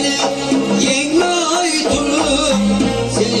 Beni yenme ay durum Seni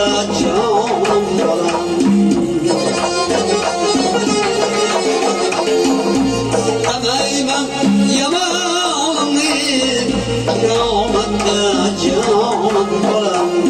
Temeymen yamanımı Kıyamette canım balam